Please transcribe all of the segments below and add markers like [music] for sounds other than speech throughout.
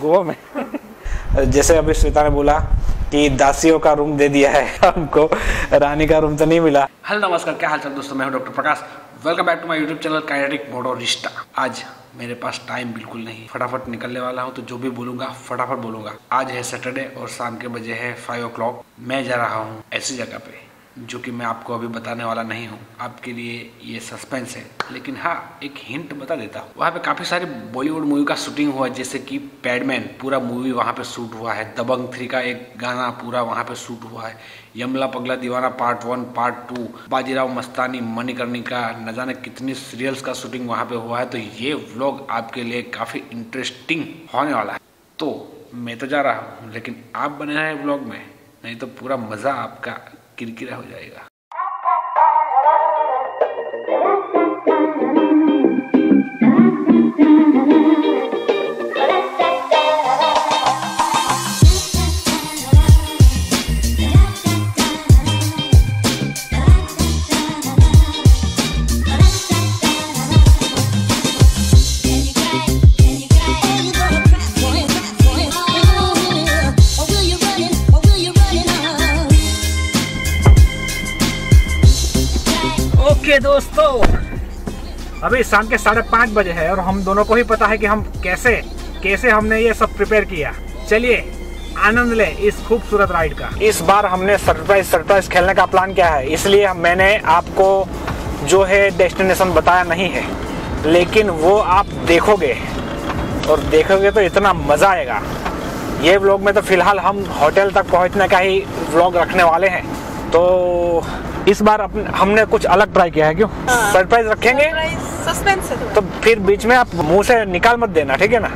गोवा में? जैसे अभी श्वेता ने बोला कि दासियों का रूम दे दिया है [laughs] हमको, रानी का रूम तो नहीं मिला। हेलो, नमस्कार, क्या हाल चाल दोस्तों? मैं हूँ doctor Prakash. Welcome back to my YouTube channel kinetic मोडो रिश्ता आज मेरे पास टाइम बिल्कुल नहीं। फटाफट निकलने वाला हूँ तो जो भी बोलूँगा, फटाफट बोलूँगा। आज है सैटरडे और शाम के बजे है फाइव ओ मैं जा रहा हूँ ऐसी जगह पे। जो कि मैं आपको अभी बताने वाला नहीं हूँ। आपके लिए ये सस्पेंस है। लेकिन हाँ एक हिंट बता देता हूँ। वहाँ पे काफ़ी सारी बॉलीवुड मूवी का शूटिंग हुआ जैसे कि पैडमैन पूरा मूवी वहाँ पे शूट हुआ है। दबंग थ्री का एक गाना पूरा वहाँ पे शूट हुआ है। Yamla Pagla Deewana part one part two Bajirao Mastani, Manikarnika, न जाने कितनी सीरियल्स का शूटिंग वहाँ पे हुआ है। तो ये व्लॉग आपके लिए काफ़ी इंटरेस्टिंग होने वाला है। तो मैं तो जा रहा हूँ, लेकिन आप बने रहे ब्लॉग में, नहीं तो पूरा मज़ा आपका किरकिरा हो जाएगा ओके दोस्तों, अभी शाम के साढ़े पाँच बजे है और हम दोनों को ही पता है कि हम कैसे कैसे हमने ये सब प्रिपेयर किया। चलिए, आनंद ले इस खूबसूरत राइड का। इस बार हमने सरप्राइज़ सरप्राइज़ खेलने का प्लान किया है, इसलिए मैंने आपको जो है डेस्टिनेशन बताया नहीं है, लेकिन वो आप देखोगे। और देखोगे तो इतना मज़ा आएगा। ये व्लॉग में तो फ़िलहाल हम होटल तक पहुँचने का ही व्लॉग रखने वाले हैं। तो इस बार अपने हमने कुछ अलग ट्राई किया है क्यों? हाँ। सरप्राइज़ रखेंगे? सस्पेंस है तो फिर बीच में आप मुँह से निकाल मत देना ठीक है ना?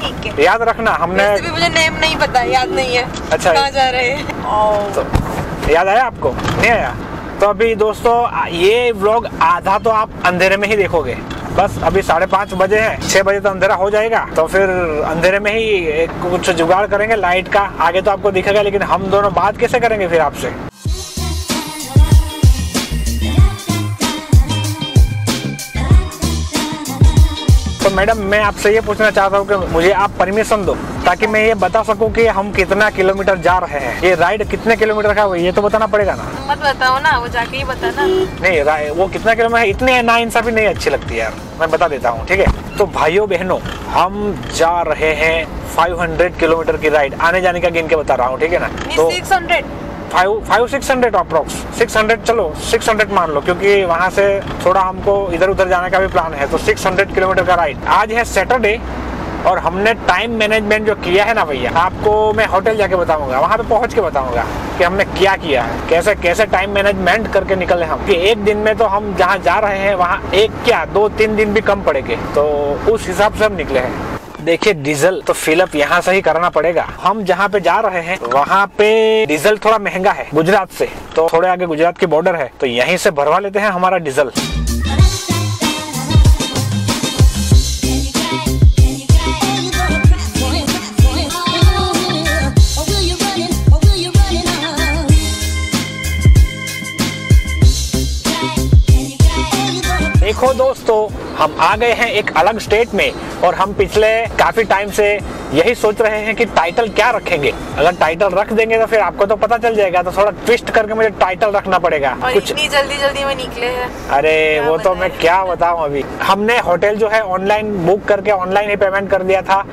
ठीक है। याद रखना हमने भी मुझे नेम नहीं पता याद नहीं है। अच्छा। कहाँ जा रहे हैं? तो याद आया आपको? नहीं आया? तो अभी दोस्तों ये व्लॉग आधा तो आप अंधेरे में ही देखोगे। बस अभी साढ़े पाँच बजे है छह बजे तो अंधेरा हो जाएगा। तो फिर अंधेरे में ही एक कुछ जुगाड़ करेंगे लाइट का। आगे तो आपको दिखेगा लेकिन हम दोनों बात कैसे करेंगे फिर आपसे? तो मैडम मैं आपसे ये पूछना चाहता हूँ कि मुझे आप परमिशन दो ताकि मैं ये बता सकूँ कि हम कितना किलोमीटर जा रहे हैं। ये राइड कितने किलोमीटर का ये तो बताना पड़ेगा ना। मत बताओ ना वो जाके ही बताना। नहीं राय वो कितना किलोमीटर है? इतने ना इंसाफी नहीं अच्छी लगती यार। मैं बता देता हूँ ठीक है? तो भाइयों बहनों हम जा रहे हैं 500 किलोमीटर की राइड आने जाने का गिन के बता रहा हूँ ठीक है ना? तो six hundred five five six hundred approx six hundred चलो सिक्स हंड्रेड मान लो, क्योंकि वहाँ से थोड़ा हमको इधर उधर जाने का भी प्लान है तो सिक्स हंड्रेड किलोमीटर का राइड आज है सैटरडे और हमने टाइम मैनेजमेंट जो किया है ना भैया, आपको मैं होटल जाके बताऊँगा, वहाँ पे पहुँच के बताऊँगा कि हमने क्या किया है, कैसे कैसे टाइम मैनेजमेंट करके निकले हम। कि एक दिन में तो हम जहाँ जा रहे हैं, वहाँ एक क्या, दो, तीन दिन भी कम पड़ेंगे तो उस हिसाब से हम निकले हैं। देखिए, डीजल तो फिलअप यहाँ से ही करना पड़ेगा। हम जहाँ पे जा रहे हैं, वहाँ पे डीजल थोड़ा महँगा है, गुजरात से। तो थोड़े आगे गुजरात की बॉर्डर है तो यहीं से भरवा लेते हैं हमारा डीजल। देखो दोस्तों हम आ गए हैं एक अलग स्टेट में और हम पिछले काफ़ी टाइम से यही सोच रहे हैं कि टाइटल क्या रखेंगे। अगर टाइटल रख देंगे तो फिर आपको तो पता चल जाएगा तो थोड़ा ट्विस्ट करके मुझे टाइटल रखना पड़ेगा। और कुछ इतनी जल्दी जल्दी में निकले हैं। अरे वो तो मैं क्या बताऊँ अभी। हमने होटल जो है ऑनलाइन बुक करके ऑनलाइन ही पेमेंट कर दिया था।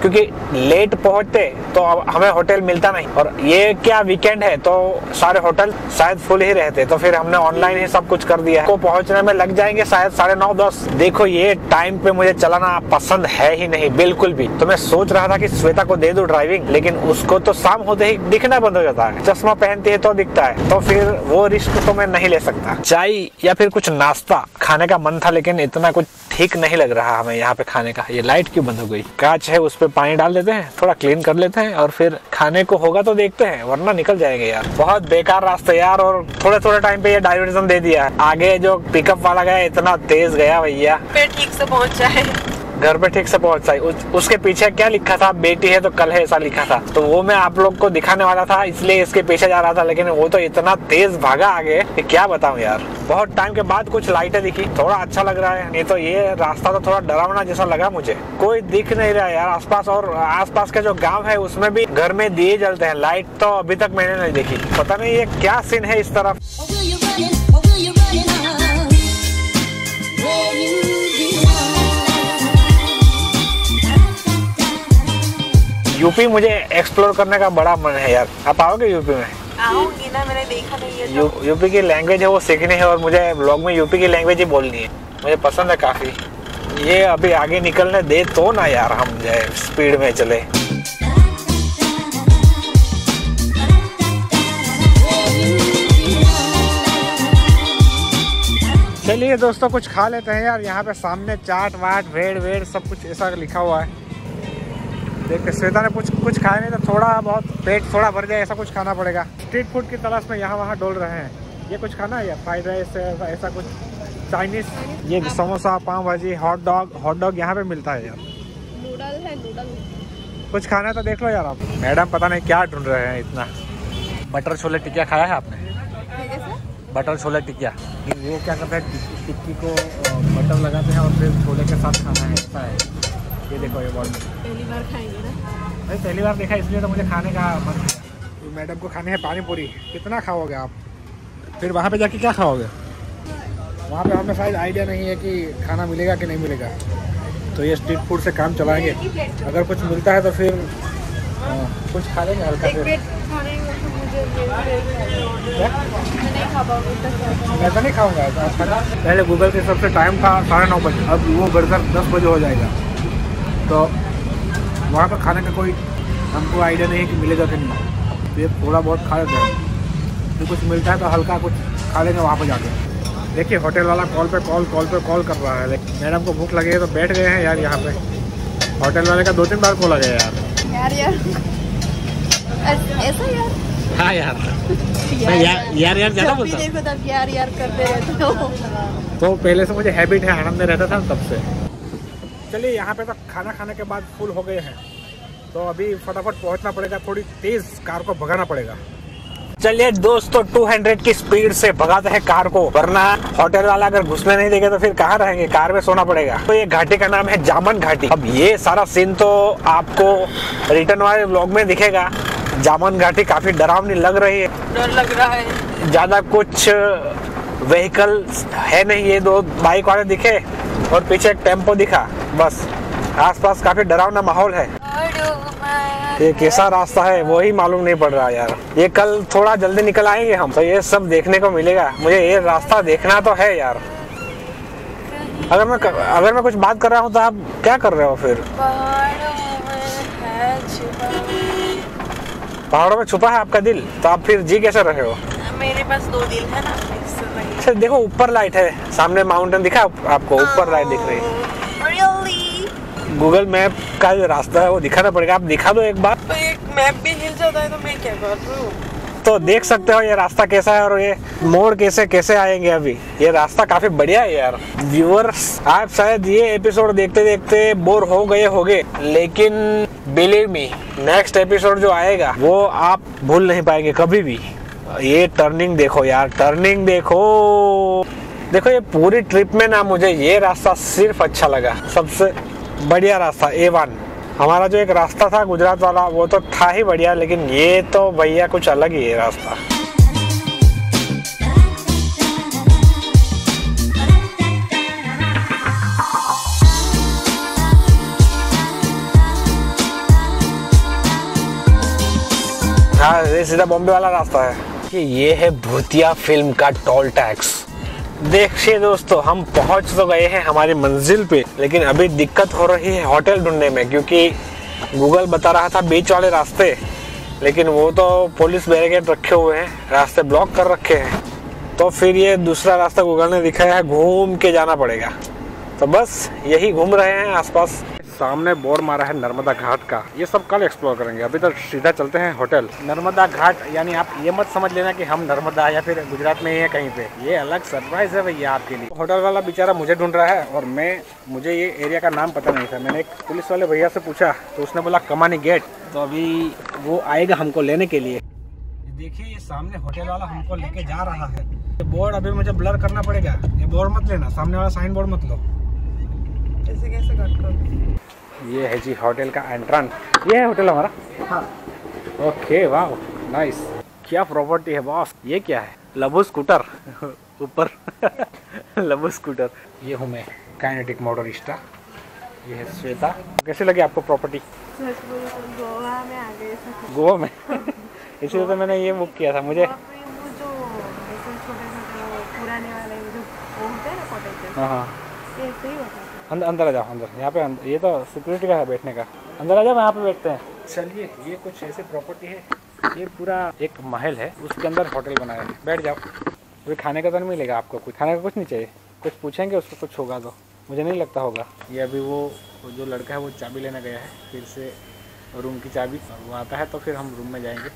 क्योंकि लेट पहुँचते तो हमें होटल मिलता नहीं। और ये क्या वीकेंड है तो सारे होटल शायद फुल ही रहते तो फिर हमने ऑनलाइन ही सब कुछ कर दिया। को पहुँचने में लग जाएँगे शायद साढ़े नौ, दस। देखो, ये टाइम पे मुझे चलाना पसंद है ही नहीं, बिल्कुल भी। तो मैं सोच रहा था कि श्वेता को दे दो ड्राइविंग लेकिन उसको तो शाम होते ही दिखना बंद हो जाता है। चश्मा पहनती है तो दिखता है तो फिर वो रिस्क तो मैं नहीं ले सकता। चाय या फिर कुछ नाश्ता, खाने का मन था, लेकिन इतना कुछ ठीक नहीं लग रहा हमें यहाँ पे खाने का। ये लाइट क्यों बंद हो गई? कांच है, उस पर पानी डाल देते हैं, थोड़ा क्लीन कर लेते हैं और फिर खाने को होगा तो देखते हैं, वरना निकल जाएँगे यार। बहुत बेकार रास्ता यार और थोड़े थोड़े टाइम पे ये डाइवर्जन दे दिया। आगे जो पिकअप वाला गया, इतना तेज गया भैया। फिर ठीक से घर पे ठीक से पहुँच पाई उस, उसके पीछे क्या लिखा था? बेटी है तो कल है ऐसा लिखा था। तो वो मैं आप लोग को दिखाने वाला था इसलिए इसके पीछे जा रहा था लेकिन वो तो इतना तेज भागा आगे कि क्या बताऊँ यार। बहुत टाइम के बाद कुछ लाइटें दिखी थोड़ा अच्छा लग रहा है नहीं तो ये रास्ता तो थोड़ा डरावना जैसा लगा मुझे। कोई दिख नहीं रहा यार आसपास और आसपास के जो गाँव है उसमें भी घर में दिए जलते हैं। लाइट तो अभी तक मैंने नहीं देखी। पता नहीं ये क्या सीन है इस तरफ़। यूपी मुझे एक्सप्लोर करने का बड़ा मन है यार। आप आओगे यूपी में? आऊँगी ना मैंने देखा नहीं है यू, तो यूपी की लैंग्वेज है वो सीखनी है और मुझे ब्लॉग में यूपी की लैंग्वेज ही बोलनी है। मुझे पसंद है काफ़ी। ये अभी आगे निकलने दे तो ना यार हम जाए स्पीड में चले। चलिए दोस्तों कुछ खा लेते हैं यार। यहाँ पे सामने चाट वाट भेड़ वेड़ सब कुछ ऐसा लिखा हुआ है। देखते श्वेता ने कुछ कुछ खाया नहीं तो थोड़ा बहुत पेट थोड़ा भर जाए ऐसा कुछ खाना पड़ेगा। स्ट्रीट फ़ूड की तलाश में यहाँ वहाँ डोल रहे हैं। ये कुछ खाना है या फ्राइड राइस ऐसा, ऐसा कुछ? चाइनीज़ ये समोसा पाव भाजी हॉट डॉग हॉट डॉग यहाँ पे मिलता है यार। नूडल है नूडल कुछ खाना है तो देख लो यार आप। मैडम पता नहीं क्या ढूंढ रहे हैं इतना। बटर छोले टिकिया खाया है आपने? बटर छोले टिकिया। वो क्या करते हैं? टिक्की को बटर लगाते हैं और फिर छोले के साथ खाना है ऐसा है। ये देखो ये बॉल पहली बार खाएँगे ना? भाई पहली बार देखा इसलिए तो मुझे खाने का मन किया तो मैडम को खाने है पानी पूरी। कितना खाओगे आप? फिर वहाँ पे जाके क्या खाओगे? वहाँ पे हमें शायद आइडिया नहीं है कि खाना मिलेगा कि नहीं मिलेगा। तो ये स्ट्रीट फ़ूड से काम चलाएँगे। अगर कुछ मिलता है तो फिर अ, कुछ खा लेंगे हल्का फिर। में तो? मैं नहीं तो नहीं खाऊँगा पहले गूगल के सबसे टाइम था साढ़े नौ बजे। अब वो बढ़कर दस बजे हो जाएगा। तो वहाँ पर खाने का कोई हमको आइडिया नहीं है कि मिलेगा कि नहीं। तो ये थोड़ा बहुत खा लेते हैं। फिर कुछ मिलता है तो हल्का कुछ खा लेंगे वहाँ पर जाके। देखिए होटल वाला कॉल पे कॉल कॉल पे कॉल कर रहा है। लेकिन मैडम को भूख लगी है तो बैठ गए हैं यार यहाँ पे। होटल वाले का दो तीन बार कॉल आ गया यार। यार यार। ऐसा यार। हाँ यार। यार यार यार भी देखो तब यार यार करते रहते हो। तो पहले से मुझे हैबिट है आनंद में रहता था ना तब से। चलिए यहाँ पे तो खाना खाने के बाद फुल हो गए हैं। तो अभी फटाफट पहुँचना पड़ेगा थोड़ी तेज कार को भगाना पड़ेगा। चलिए दोस्तों 200 की स्पीड से भगाते हैं कार को वरना होटल वाला अगर घुसने नहीं देगा तो फिर कहाँ रहेंगे? कार में सोना पड़ेगा। तो ये घाटी का नाम है जामन घाटी। अब ये सारा सीन तो आपको रिटर्न वाले ब्लॉग में दिखेगा। जामन घाटी काफ़ी डरावनी लग रही है। डर लग रहा है। ज़्यादा कुछ व्हीकल है नहीं ये दो बाइक वाले दिखे और पीछे एक टेंपो दिखा। बस आसपास काफ़ी डरावना माहौल है। ये कैसा रास्ता है वो ही मालूम नहीं पड़ रहा यार। ये कल थोड़ा जल्दी निकल आएँगे हम तो ये सब देखने को मिलेगा। मुझे ये रास्ता देखना तो है यार। अगर मैं अगर मैं कुछ बात कर रहा हूँ तो आप क्या कर रहे हो फिर? पहाड़ों में छुपा है आपका दिल? तो आप फिर जी कैसे रहे हो? मेरे पास दो दिल है ना अच्छा देखो ऊपर लाइट है। सामने माउंटेन दिखा आपको ऊपर लाइट दिख रही है? गूगल मैप का जो रास्ता है वो दिखाना पड़ेगा। आप दिखा दो एक बार। तो एक मैप भी हिल जाता है तो मैं क्या करूँ तो देख सकते हो ये रास्ता कैसा है और ये मोड़ कैसे कैसे आएँगे अभी। ये रास्ता काफ़ी बढ़िया है यार। व्यूअर्स आप शायद ये एपिसोड देखते देखते बोर हो गए होगे। लेकिन बिलीव मी नेक्स्ट एपिसोड जो आएगा वो आप भूल नहीं पाएँगे कभी भी। ये टर्निंग देखो यार टर्निंग देखो। देखो ये पूरी ट्रिप में ना मुझे ये रास्ता सिर्फ़ अच्छा लगा। सबसे बढ़िया रास्ता ए वन हमारा जो एक रास्ता था गुजरात वाला, वो तो था ही बढ़िया, लेकिन ये तो भैया कुछ अलग ही है रास्ता। हाँ ये सीधा बॉम्बे वाला रास्ता है। कि ये है भूतिया फ़िल्म का टोल टैक्स। देखिए दोस्तों, हम पहुँच तो गए हैं हमारी मंजिल पे, लेकिन अभी दिक्कत हो रही है होटल ढूँढने में, क्योंकि गूगल बता रहा था बीच वाले रास्ते, लेकिन वो तो पुलिस बैरिकेड रखे हुए हैं, रास्ते ब्लॉक कर रखे हैं। तो फिर ये दूसरा रास्ता गूगल ने दिखाया है, घूम के जाना पड़ेगा। तो बस यही घूम रहे हैं आसपास। सामने बोर्ड मारा है नर्मदा घाट का। ये सब कल एक्सप्लोर करेंगे। अभी तो सीधा चलते हैं होटल नर्मदा घाट यानी आप ये मत समझ लेना कि हम नर्मदा या फिर गुजरात में ही है कहीं पे। ये अलग सरप्राइज़ है भैया आपके लिए। होटल वाला बेचारा मुझे ढूंढ रहा है और मैं मुझे ये एरिया का नाम पता नहीं था। मैंने एक पुलिस वाले भैया से पूछा तो उसने बोला कमानी गेट तो अभी वो आएगा हमको लेने के लिए। देखिए ये सामने होटल वाला हमको लेके जा रहा है। ये बोर्ड अभी मुझे ब्लर करना पड़ेगा। ये बोर्ड मत लेना सामने वाला साइन बोर्ड मत लो। ऐसे कैसे कट करो ये है जी होटल का एंट्रन ये है होटल हमारा? हाँ। ओके वाह नाइस क्या प्रॉपर्टी है बॉस ये क्या है? लबू स्कूटर [laughs] ऊपर। [laughs] लबू स्कूटर ये हूँ मैं काइनेटिक मोटरिस्टा ये है श्वेता। कैसे लगे आपको प्रॉपर्टी तो गोवा में आ गए गोवा में? [laughs] इसलिए तो मैंने ये बुक किया था मुझे। होते हैं हाँ हाँ ही है अंदर अंदर आ जाओ अंदर। यहाँ पे अंदर, ये तो सिक्योरिटी का है बैठने का। अंदर आ जाओ यहाँ पे बैठते हैं। चलिए ये कुछ ऐसी प्रॉपर्टी है। ये पूरा एक महल है उसके अंदर होटल बनाया है। बैठ जाओ। अभी खाने का तो नहीं मिलेगा आपको कुछ। खाने का कुछ नहीं चाहिए। कुछ पूछेंगे उसको कुछ होगा तो। मुझे नहीं लगता होगा। ये अभी वो जो लड़का है वो चाबी लेने गया है। फिर से रूम की चाबी वो आता है तो फिर हम रूम में जाएँगे।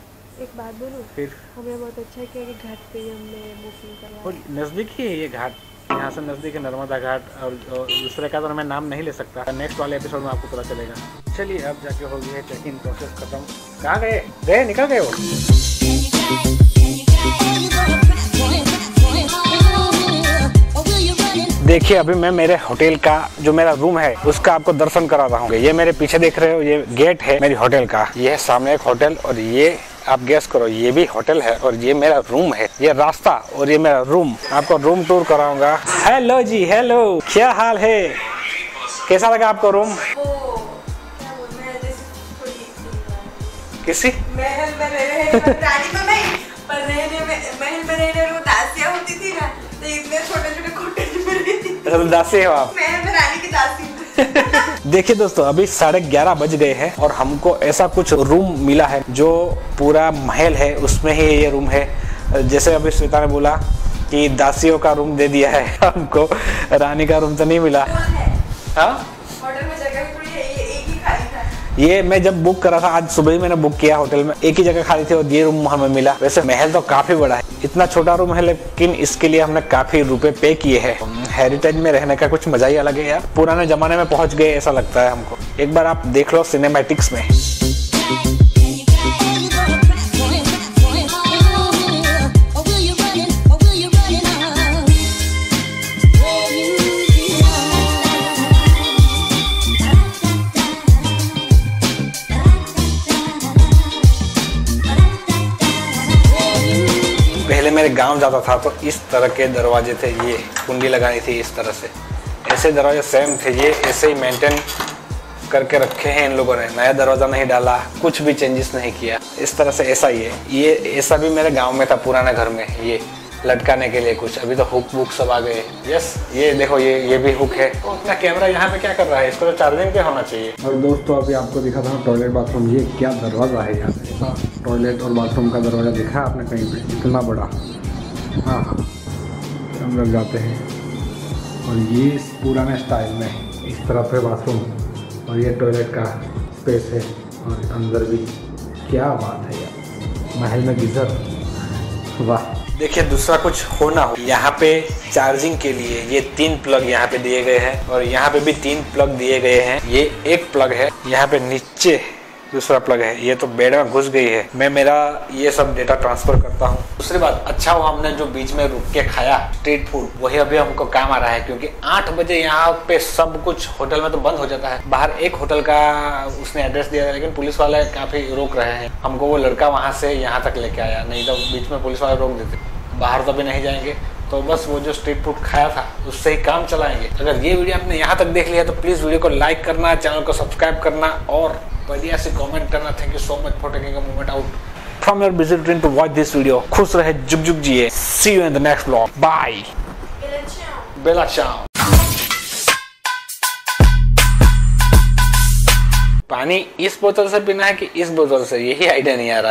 एक बात बोलूँ? फिर हमें बहुत अच्छा किया कि घाट पे हमने बुकिंग करवा और नज़दीक ही है ये घाट। यहाँ से नज़दीक है नर्मदा घाट और, दूसरे का तो मैं नाम नहीं ले सकता। नेक्स्ट वाले एपिसोड में आपको पता चलेगा। चलिए अब जाके हो गई है चेक इन प्रोसेस खत्म। कहाँ गए? गए? निकल गए वो? देखिए अभी मैं मेरे होटल का जो मेरा रूम है उसका आपको दर्शन करा रहा हूँ। ये मेरे पीछे देख रहे हो ये गेट है मेरी होटल का। ये सामने एक होटल और ये आप गेस करो ये भी होटल है और ये मेरा रूम है। ये रास्ता और ये मेरा रूम आपको रूम टूर कराऊँगा। हेलो जी हेलो क्या हाल है? कैसा लगा आपको रूम किसी? महल में रह रहे पर रानी नहीं पर रहने में महल में रहने में वो दासियाँ होती थी ना तो इतने छोटे छोटे कॉटेज में रहती दासी हो आप। महल में रानी की दासी। [laughs] देखिए दोस्तों, अभी साढ़े ग्यारह बज गए हैं और हमको ऐसा कुछ रूम मिला है जो पूरा महल है, उसमें ही ये रूम है। जैसे अभी श्वेता ने बोला कि दासियों का रूम दे दिया है, हमको रानी का रूम तो नहीं मिला। हाँ? ये मैं जब बुक करा था, आज सुबह ही मैंने बुक किया होटल में। एक ही जगह खाली थी और ये रूम हमें मिला। वैसे महल तो काफ़ी बड़ा है। इतना छोटा रूम है, लेकिन इसके लिए हमने काफ़ी रुपए पे किए हैं। हेरिटेज में रहने का कुछ मज़ा ही अलग है यार। पुराने जमाने में पहुँच गए, ऐसा लगता है हमको। एक बार आप देख लो सिनेमेटिक्स में। मेरे गाँव जाता था तो इस तरह के दरवाजे थे ये, कुंडी लगानी थी इस तरह से। ऐसे दरवाजे सेम थे ये, ऐसे ही मेंटेन करके रखे हैं इन लोगों ने। नया दरवाज़ा नहीं डाला, कुछ भी चेंजेस नहीं किया। इस तरह से ऐसा ही है। ये, ऐसा भी मेरे गाँव में था, पुराने घर में, ये। लटकाने के लिए कुछ। अभी तो हुक बुक सब आ गए। यस ये देखो, ये ये भी हुक है। तो अपना कैमरा यहाँ पे क्या कर रहा है? इसको तो चार्जिंग पे होना चाहिए। और दोस्तों, अभी आपको दिखा था टॉयलेट बाथरूम ये क्या दरवाज़ा है यहाँ पे? टॉयलेट और बाथरूम का दरवाज़ा दिखा है आपने कहीं पे? इतना बड़ा। हाँ हाँ। हम लोग जाते हैं। और ये इस पुराने स्टाइल में इस तरफ़ है बाथरूम और ये टॉयलेट का स्पेस है। और अंदर भी क्या बात है यार। महल में गीजर। वाह। देखिए, दूसरा कुछ होना हो, यहाँ पे चार्जिंग के लिए ये तीन प्लग यहाँ पे दिए गए हैं और यहाँ पे भी तीन प्लग दिए गए हैं। ये एक प्लग है, यहाँ पे नीचे दूसरा प्लग है। ये तो बेड में घुस गई है। मैं मेरा ये सब डेटा ट्रांसफ़र करता हूँ। दूसरी बात अच्छा हुआ हमने जो बीच में रुक के खाया स्ट्रीट फ़ूड वही अभी हमको काम आ रहा है, क्योंकि आठ बजे यहाँ पे सब कुछ होटल में तो बंद हो जाता है। बाहर एक होटल का उसने एड्रेस दिया था, लेकिन पुलिस वाले काफ़ी रोक रहे हैं। हमको वो लड़का वहाँ से यहाँ तक लेके आया, नहीं तो बीच में पुलिस वाले रोक देते। बाहर तो अभी नहीं जाएँगे। तो बस वो जो स्ट्रीट फ़ूड खाया था, उससे ही काम चलाएँगे। अगर ये वीडियो आपने यहाँ तक देख लिया तो प्लीज़ वीडियो को लाइक करना चैनल को सब्सक्राइब करना और बढ़िया से कमेंट करना thank you so much for taking a moment out from your busy routine to watch this video खुश रहे जुग जुग जिए। See you in the next blog bye बेला चाओ पानी इस बोतल से पीना है कि इस बोतल से? यही आइडिया नहीं आ रहा।